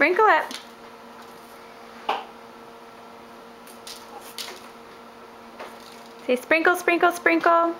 Sprinkle it. Say sprinkle, sprinkle, sprinkle.